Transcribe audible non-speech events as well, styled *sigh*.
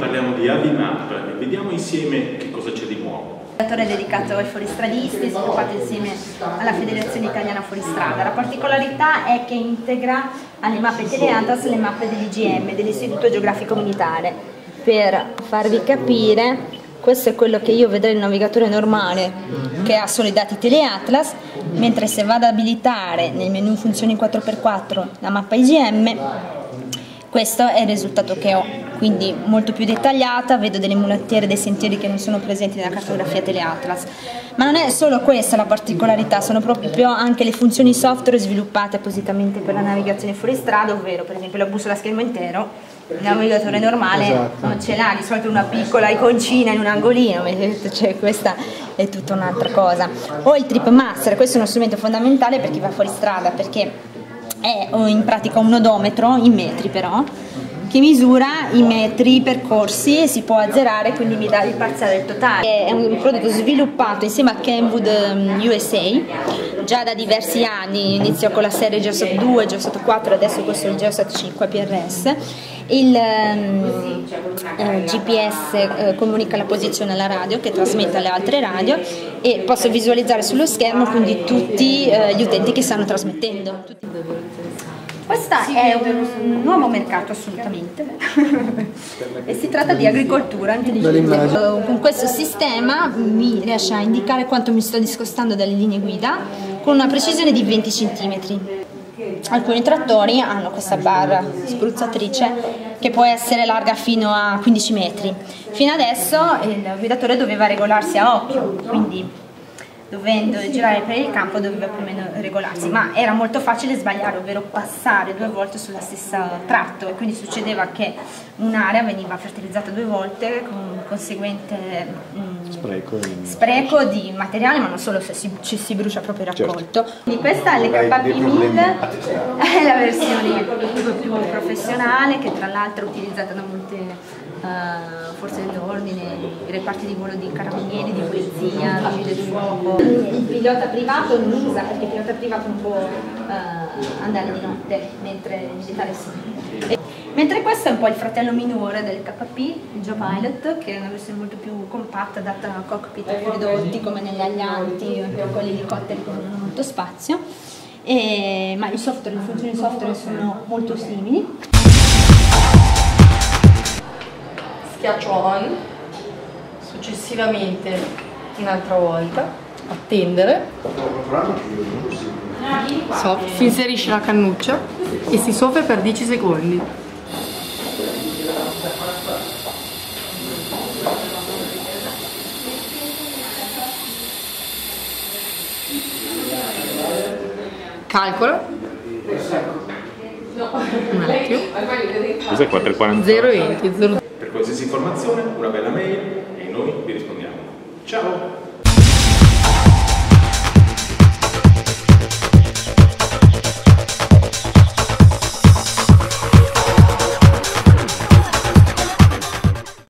parliamo di Avimap e vediamo insieme che cosa c'è di nuovo. Il è dedicato ai fuoristradisti, sviluppato insieme alla Federazione Italiana Fuoristrada. La particolarità è che integra alle mappe Teleatlas le mappe dell'IGM, dell'Istituto Geografico Militare. Per farvi capire, questo è quello che io vedrei nel navigatore normale che ha solo i dati Teleatlas, mentre se vado ad abilitare nel menu funzioni 4x4 la mappa IGM, questo è il risultato che ho, quindi molto più dettagliata, vedo delle mulattiere, dei sentieri che non sono presenti nella cartografia Teleatlas. Ma non è solo questa la particolarità, sono proprio anche le funzioni software sviluppate appositamente per la navigazione fuori strada, ovvero per esempio la bussola a schermo intero, il navigatore normale esatto. non ce l'ha, di solito una piccola iconcina in un angolino, cioè questa è tutta un'altra cosa. O il Trip Master, questo è uno strumento fondamentale per chi va fuori strada, perché è in pratica un odometro, in metri però, che misura i metri percorsi e si può azzerare, quindi mi dà il parziale totale. È un prodotto sviluppato insieme a Kenwood um, USA già da diversi anni, iniziò con la serie Geosat 2, Geosat 4, adesso questo è il Geosat 5 PRS. Il um, eh, GPS eh, comunica la posizione alla radio che trasmette alle altre radio e posso visualizzare sullo schermo quindi tutti eh, gli utenti che stanno trasmettendo. Questo è un nuovo mercato assolutamente *laughs* e si tratta di agricoltura intelligente. Con questo sistema mi riesce a indicare quanto mi sto discostando dalle linee guida con una precisione di 20 cm. Alcuni trattori hanno questa barra spruzzatrice che può essere larga fino a 15 metri. Fino adesso il guidatore doveva regolarsi a occhio, quindi dovendo girare per il campo doveva più o meno regolarsi, ma era molto facile sbagliare, ovvero passare due volte sulla stessa tratto e quindi succedeva che un'area veniva fertilizzata due volte con conseguente mh, spreco, spreco, di materiale, ma non solo se si, ci si brucia proprio il certo. raccolto. Certo. Quindi questa è l'HP 1000, *laughs* è la versione più professionale che tra l'altro è utilizzata da molte uh, forze dell'ordine, i reparti di volo di carabinieri, di polizia, vigili del fuoco. Il pilota privato non usa perché il pilota privato non può uh, andare di notte, mentre il militare sì. mentre questo è un po' il fratello minore del KP, il Joe Pilot, che è una versione molto più compatta, data a cockpit più ridotti come negli Aglianti o con gli elicotteri che non hanno molto spazio. E, ma il software, le funzioni software sono molto simili. Schiaccio on, successivamente un'altra volta, attendere, so, si inserisce la cannuccia e si soffre per 10 secondi. Calcola. Un attimo. Cos'è 440? 0,20. Informazione una bella mail e noi vi rispondiamo. Ciao!